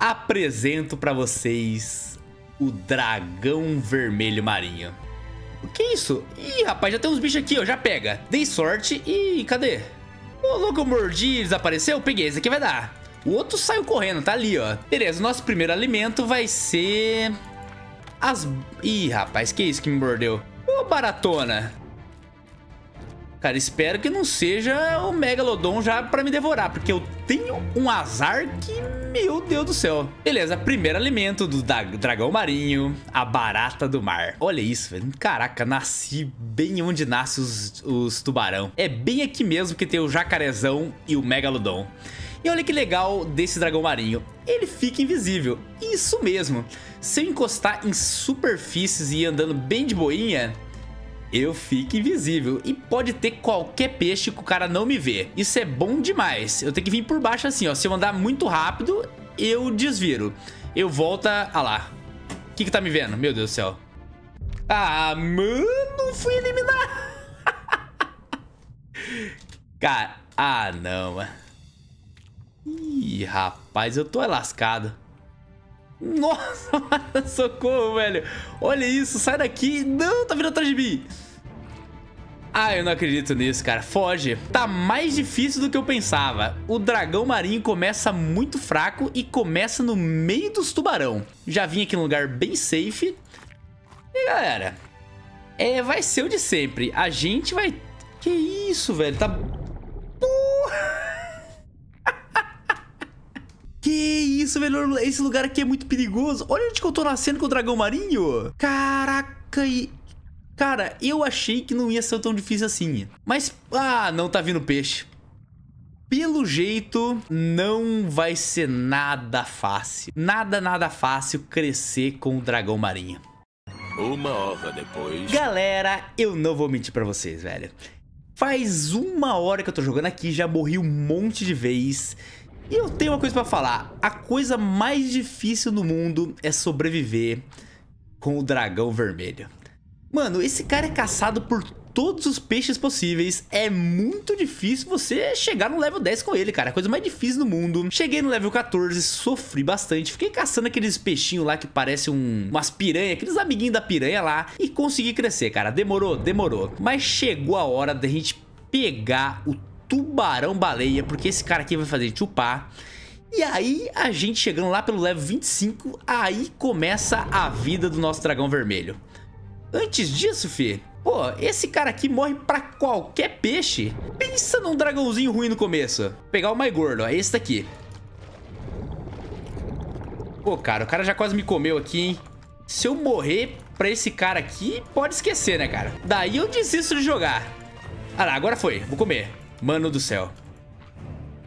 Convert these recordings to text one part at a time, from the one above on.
apresento pra vocês o dragão vermelho marinho. O que é isso? Ih, rapaz, já tem uns bichos aqui, ó, já pega. Dei sorte e cadê? Ô, louco, mordi, desapareceu? Peguei, esse aqui vai dar. O outro saiu correndo, tá ali, ó. Beleza, o nosso primeiro alimento vai ser... As... Ih, rapaz, que isso que me mordeu? Ô, baratona. Cara, espero que não seja o Megalodon já pra me devorar, porque eu tenho um azar que, meu Deus do céu. Beleza, primeiro alimento do dragão marinho, a barata do mar. Olha isso, velho. Caraca, nasci bem onde nascem os, os tubarão. É bem aqui mesmo que tem o jacarezão e o Megalodon. E olha que legal desse dragão marinho, ele fica invisível, isso mesmo. Se eu encostar em superfícies e ir andando bem de boinha, eu fico invisível. E pode ter qualquer peixe que o cara não me vê. Isso é bom demais. Eu tenho que vir por baixo assim, ó. Se eu andar muito rápido, eu desviro. Eu volto a... Ah lá. O que que tá me vendo? Meu Deus do céu. Ah, mano, fui eliminar. cara, ah, não, mano. Ih, rapaz, eu tô lascado. Nossa, socorro, velho. Olha isso, sai daqui. Não, tá vindo atrás de mim. Ah, eu não acredito nisso, cara. Foge. Tá mais difícil do que eu pensava. O dragão marinho começa muito fraco e começa no meio dos tubarão. Já vim aqui num lugar bem safe. E, galera, é, vai ser o de sempre. A gente vai... Que isso, velho? Tá... Que isso, velho? Esse lugar aqui é muito perigoso. Olha onde que eu tô nascendo com o dragão marinho. Caraca, e... Cara, eu achei que não ia ser tão difícil assim. Mas, ah, não tá vindo peixe. Pelo jeito, não vai ser nada fácil. Nada, nada fácil crescer com o dragão marinho. Uma hora depois... Galera, eu não vou mentir pra vocês, velho. Faz uma hora que eu tô jogando aqui, já morri um monte de vezes. E eu tenho uma coisa pra falar. A coisa mais difícil no mundo é sobreviver com o dragão vermelho. Mano, esse cara é caçado por todos os peixes possíveis. É muito difícil você chegar no level 10 com ele, cara. A coisa mais difícil do mundo. Cheguei no level 14, sofri bastante. Fiquei caçando aqueles peixinhos lá que parecem um, umas piranha, aqueles amiguinhos da piranha lá. E consegui crescer, cara. Demorou, demorou. Mas chegou a hora da gente pegar o tubarão-baleia, porque esse cara aqui vai fazer chupar. E aí, a gente chegando lá pelo level 25, aí começa a vida do nosso dragão vermelho. Antes disso, fi, pô, esse cara aqui morre pra qualquer peixe. Pensa num dragãozinho ruim no começo. Vou pegar o mais gordo, ó, esse daqui. Pô, cara, o cara já quase me comeu aqui, hein? Se eu morrer pra esse cara aqui, pode esquecer, né, cara? Daí eu desisto de jogar. Ah lá, agora foi. Vou comer. Mano do céu.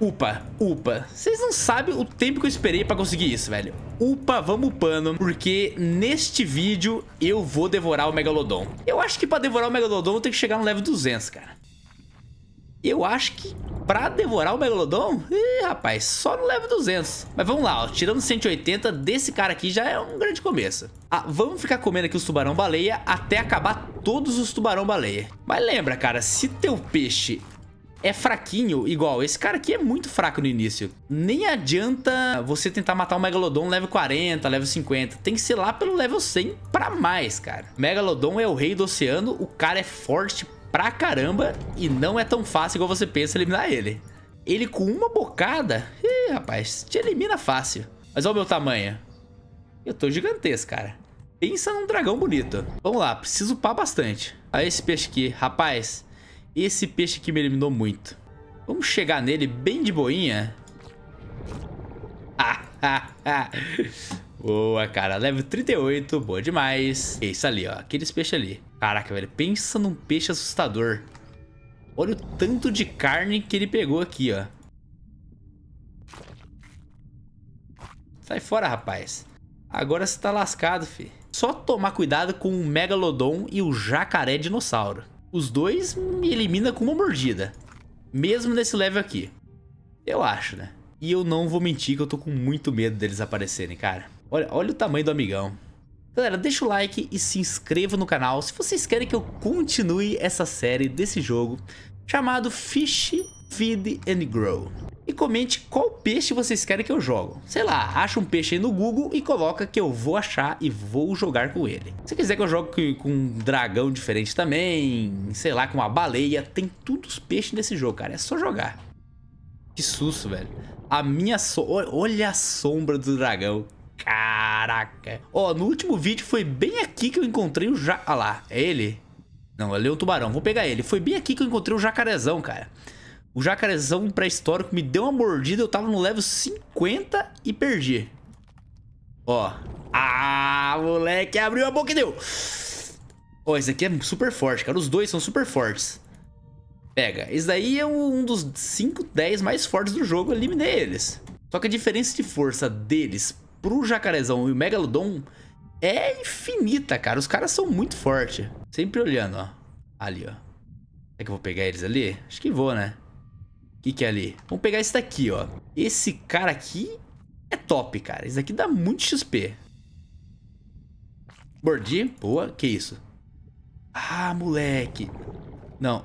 Upa, upa. Vocês não sabem o tempo que eu esperei pra conseguir isso, velho. Upa, vamos upando, porque neste vídeo eu vou devorar o Megalodon. Eu acho que pra devorar o Megalodon eu tenho que chegar no level 200, cara. Eu acho que pra devorar o Megalodon, ih, rapaz, só no level 200. Mas vamos lá, ó, tirando 180 desse cara aqui já é um grande começo. Ah, vamos ficar comendo aqui os tubarão-baleia até acabar todos os tubarão-baleia. Mas lembra, cara, se teu peixe é fraquinho, igual, esse cara aqui é muito fraco no início. Nem adianta você tentar matar um Megalodon level 40, level 50. Tem que ser lá pelo level 100 pra mais, cara. Megalodon é o rei do oceano, o cara é forte pra caramba e não é tão fácil igual você pensa eliminar ele. Ele com uma bocada, ih, rapaz, te elimina fácil. Mas olha o meu tamanho. Eu tô gigantesco, cara. Pensa num dragão bonito. Vamos lá, preciso upar bastante. Olha esse peixe aqui. Rapaz, esse peixe aqui me eliminou muito. Vamos chegar nele bem de boinha. Boa, cara. Level 38, boa demais. Isso ali, ó. Aqueles peixes ali. Caraca, velho. Pensa num peixe assustador. Olha o tanto de carne que ele pegou aqui, ó. Sai fora, rapaz. Agora você tá lascado, fi. Só tomar cuidado com o Megalodon e o Jacaré Dinossauro. Os dois me eliminam com uma mordida. Mesmo nesse level aqui. Eu acho, né? E eu não vou mentir que eu tô com muito medo deles aparecerem, cara. Olha, olha o tamanho do amigão. Galera, deixa o like e se inscreva no canal se vocês querem que eu continue essa série desse jogo chamado Fish, Feed and Grow. E comente qual peixe vocês querem que eu jogo. Sei lá, acha um peixe aí no Google e coloca que eu vou achar e vou jogar com ele. Se quiser que eu jogue com um dragão diferente também, sei lá, com uma baleia, tem todos os peixes nesse jogo, cara. É só jogar. Que susto, velho. A minha so... Olha a sombra do dragão. Caraca. Ó, no último vídeo foi bem aqui que eu encontrei o ja... Ah lá, é ele? Não, ali é o tubarão. Vou pegar ele. Foi bem aqui que eu encontrei o jacarezão, cara. O jacarezão pré-histórico me deu uma mordida, eu tava no level 50 e perdi. Ó. Ah, moleque, abriu a boca e deu. Ó, esse aqui é super forte, cara. Os dois são super fortes. Pega. Esse daí é um dos 5, 10 mais fortes do jogo. Eu eliminei eles. Só que a diferença de força deles pro jacarezão e o megalodon é infinita, cara. Os caras são muito fortes. Sempre olhando, ó. Ali, ó. Será que eu vou pegar eles ali? Acho que vou, né? O que, que é ali? Vamos pegar esse daqui, ó. Esse cara aqui é top, cara. Esse daqui dá muito XP. Mordi. Boa. Que isso? Ah, moleque. Não.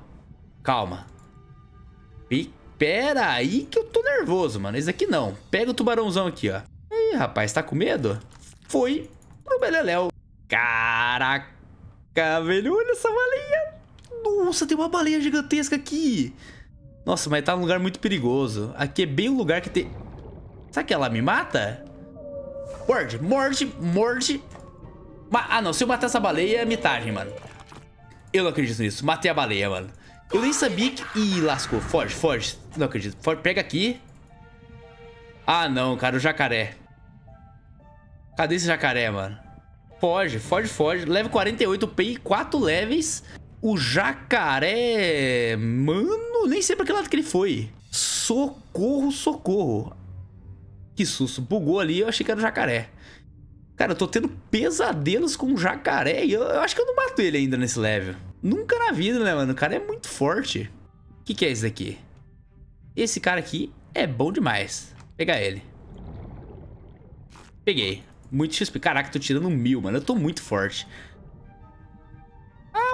Calma. E pera aí que eu tô nervoso, mano. Esse aqui não. Pega o tubarãozão aqui, ó. Ih, rapaz, tá com medo? Foi pro Beleléu. Caraca, velho. Olha essa baleia. Nossa, tem uma baleia gigantesca aqui. Nossa, mas tá num lugar muito perigoso. Aqui é bem um lugar que tem... Será que ela me mata? Morde, morde, morde. Ma ah, não. Se eu matar essa baleia, é mitagem, mano. Eu não acredito nisso. Matei a baleia, mano. Eu nem sabia que... Ih, lascou. Foge, foge. Não acredito. Foge, pega aqui. Ah, não, cara. O jacaré. Cadê esse jacaré, mano? Foge, foge, foge. Level 48, pay 4 levels. O jacaré... Mano, nem sei pra que lado que ele foi. Socorro, socorro. Que susto. Bugou ali, eu achei que era o jacaré. Cara, eu tô tendo pesadelos com o jacaré e eu, eu, acho que eu não mato ele ainda nesse level. Nunca na vida, né, mano? O cara é muito forte. O que, que é esse daqui? Esse cara aqui é bom demais. Vou pegar ele. Peguei. Muito XP. Caraca, tô tirando mil, mano. Eu tô muito forte.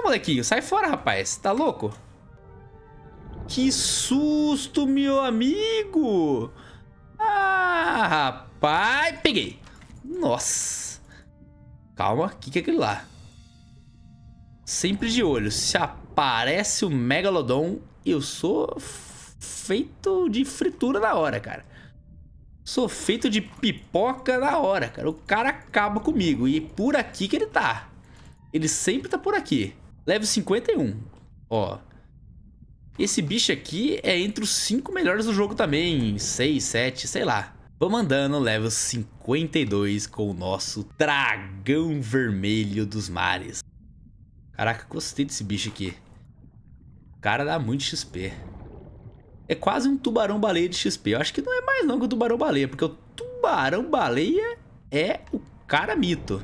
Molequinho. Sai fora, rapaz. Tá louco? Que susto, meu amigo. Ah, rapaz. Peguei. Nossa. Calma. O que, que é aquele lá? Sempre de olho. Se aparece o Megalodon, eu sou feito de fritura na hora, cara. Sou feito de pipoca na hora, cara. O cara acaba comigo. E por aqui que ele tá. Ele sempre tá por aqui. Level 51. Ó. Esse bicho aqui é entre os 5 melhores do jogo também. 6, 7, sei lá. Vamos andando level 52 com o nosso dragão vermelho dos mares. Caraca, gostei desse bicho aqui. O cara dá muito XP. É quase um tubarão-baleia de XP. Eu acho que não é mais não que o tubarão-baleia, porque o tubarão-baleia é o cara mito.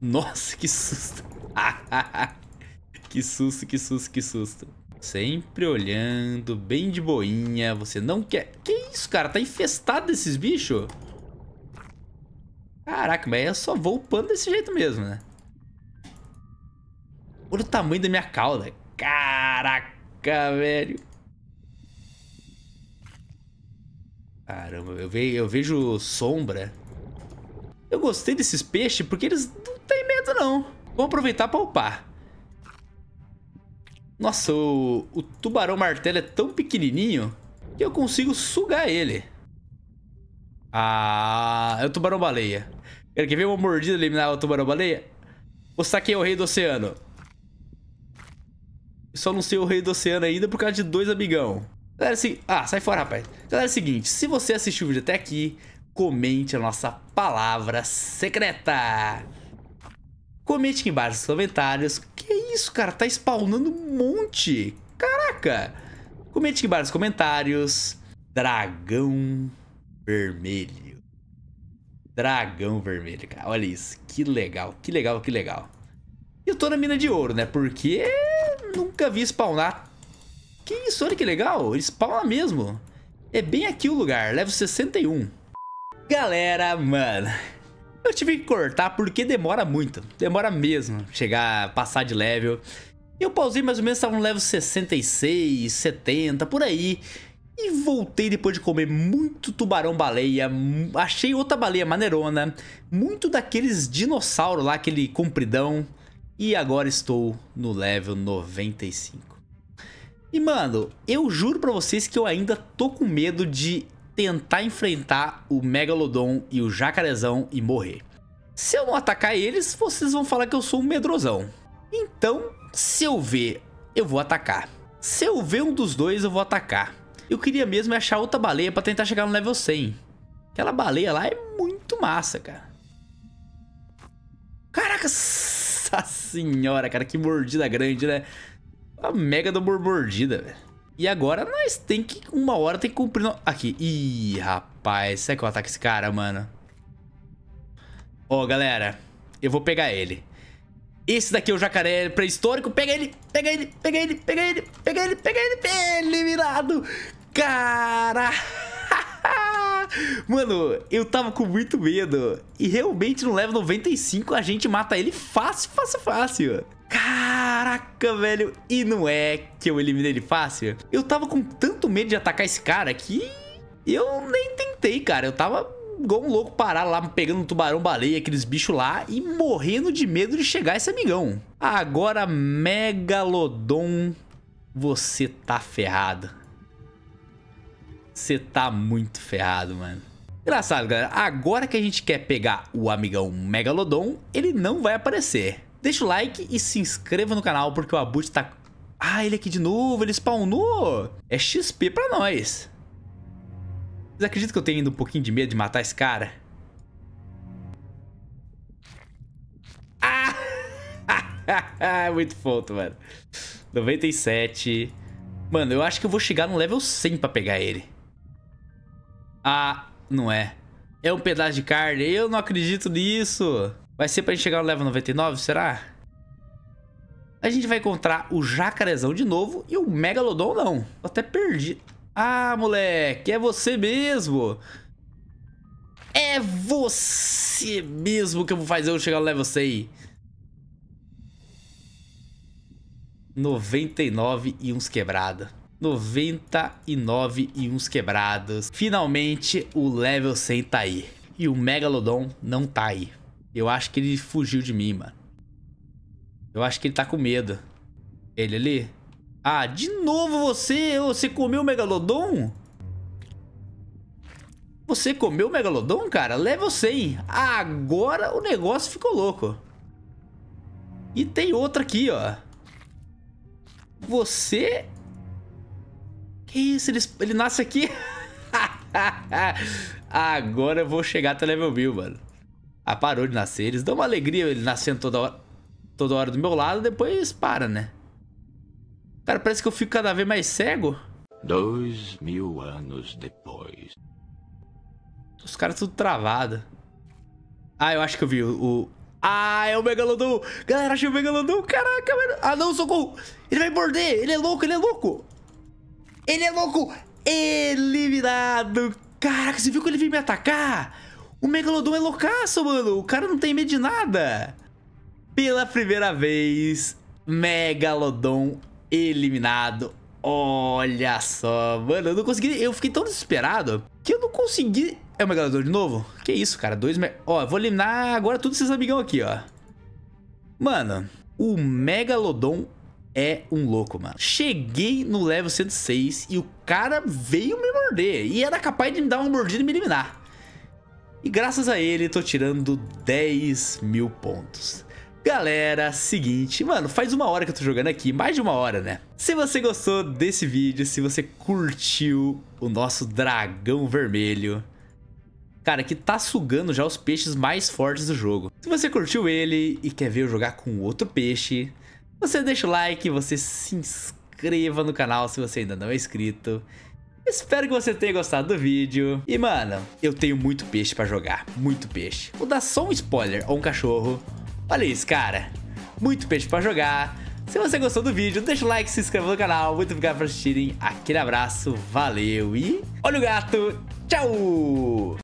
Nossa, que susto. que susto, que susto, que susto. Sempre olhando, bem de boinha. Você não quer... Que isso, cara? Tá infestado desses bichos? Caraca, mas eu só vou upando desse jeito mesmo, né? Olha o tamanho da minha cauda. Caraca, velho. Caramba, eu, ve eu vejo sombra. Eu gostei desses peixes porque eles não têm medo, não. Vou aproveitar para upar. Nossa, o, o tubarão martelo é tão pequenininho que eu consigo sugar ele. Ah, é o tubarão baleia. Quer ver uma mordida eliminar o tubarão baleia? Ou saquei o rei do oceano? Só não sei o rei do oceano ainda por causa de dois amigão. Galera, se... Ah, sai fora, rapaz. Galera, é o seguinte, se você assistiu o vídeo até aqui, comente a nossa palavra secreta. Comente aqui embaixo nos comentários. Que isso, cara? Tá spawnando um monte. Caraca. Comente aqui embaixo nos comentários. Dragão vermelho. Dragão vermelho, cara. Olha isso. Que legal, que legal, que legal. E eu tô na mina de ouro, né? Porque nunca vi spawnar que isso, olha que legal. Ele spawna mesmo. É bem aqui o lugar, level 61. Galera, mano. Eu tive que cortar porque demora muito. Demora mesmo chegar, passar de level. Eu pausei mais ou menos, estava no level 66, 70, por aí. E voltei depois de comer muito tubarão-baleia, achei outra baleia maneirona, muito daqueles dinossauros lá, aquele compridão, e agora estou no level 95. E mano, eu juro pra vocês que eu ainda tô com medo de tentar enfrentar o Megalodon e o Jacarezão e morrer. Se eu não atacar eles, vocês vão falar que eu sou um medrosão. Então, se eu ver, eu vou atacar. Se eu ver um dos dois, eu vou atacar. Eu queria mesmo achar outra baleia pra tentar chegar no level 100. Aquela baleia lá é muito massa, cara. Caraca, senhora, cara, que mordida grande, né? A mega do mordida, velho. E agora nós tem que, uma hora tem que cumprir... No... Aqui, ih, rapaz, será que eu ataco esse cara, mano? Ó, oh, galera, eu vou pegar ele. Esse daqui é o jacaré pré-histórico. Pega ele, pega ele, pega ele, pega ele, pega ele, pega ele. Eliminado. Cara... Mano, eu tava com muito medo. E realmente no level 95 a gente mata ele fácil, fácil, fácil. Caraca, velho. E não é que eu eliminei ele fácil? Eu tava com tanto medo de atacar esse cara que eu nem tentei, cara. Eu tava igual um louco parar lá pegando um tubarão-baleia, aqueles bichos lá e morrendo de medo de chegar esse amigão. Agora, Megalodon, você tá ferrado. Você tá muito ferrado, mano. Engraçado, galera. Agora que a gente quer pegar o amigão Megalodon, ele não vai aparecer. Deixa o like e se inscreva no canal, porque o Abut tá... Ah, ele aqui de novo, ele spawnou. É XP pra nós. Vocês acreditam que eu tenho ainda um pouquinho de medo de matar esse cara? Ah! Muito foto, mano. 97. Mano, eu acho que eu vou chegar no level 100 pra pegar ele. Ah, não é. É um pedaço de carne. Eu não acredito nisso. Vai ser pra gente chegar no level 99, será? A gente vai encontrar o jacarezão de novo e o megalodon não. Eu até perdi. Ah, moleque, é você mesmo. É você mesmo que eu vou fazer eu chegar no level 100. 99 e uns quebrados. 99 e uns quebrados. Finalmente o level 100 tá aí. E o Megalodon não tá aí. Eu acho que ele fugiu de mim, mano. Eu acho que ele tá com medo. Ele ali? Ah, de novo você? Você comeu o Megalodon? Você comeu o Megalodon, cara? Level 100. Agora o negócio ficou louco. E tem outra aqui, ó. Você... Que isso? Ele, ele nasce aqui? Agora eu vou chegar até level 1000, mano. Ah, parou de nascer. Eles dão uma alegria ele nascendo toda hora, toda hora do meu lado, depois para, né? Cara, parece que eu fico cada vez mais cego. Dois mil anos depois. Os caras tudo travado. Ah, eu acho que eu vi o... o... Ah, é o Megalodon. Galera, achei o Megalodon. Caraca, mano. Ah, não, socorro. Ele vai morder. Ele é louco, ele é louco. Ele é louco. Eliminado. Caraca, você viu que ele veio me atacar? O Megalodon é loucaço, mano. O cara não tem medo de nada. Pela primeira vez, Megalodon eliminado. Olha só, mano, eu não consegui... Eu fiquei tão desesperado que eu não consegui... É o Megalodon de novo? Que isso, cara, dois... Me... Ó, eu vou eliminar agora todos esses amigão aqui, ó. Mano, o Megalodon é um louco, mano. Cheguei no level 106 e o cara veio me morder. E era capaz de me dar uma mordida e me eliminar. E graças a ele, tô tirando 10 mil pontos. Galera, seguinte, mano, faz uma hora que eu tô jogando aqui, mais de uma hora, né? Se você gostou desse vídeo, se você curtiu o nosso dragão vermelho, cara, que tá sugando já os peixes mais fortes do jogo. Se você curtiu ele e quer ver eu jogar com outro peixe, você deixa o like, você se inscreva no canal se você ainda não é inscrito. Espero que você tenha gostado do vídeo. E, mano, eu tenho muito peixe pra jogar. Muito peixe. Vou dar só um spoiler ou um cachorro. Olha isso, cara. Muito peixe pra jogar. Se você gostou do vídeo, deixa o like, se inscreva no canal. Muito obrigado por assistirem. Aquele abraço, valeu e... Olha o gato, tchau!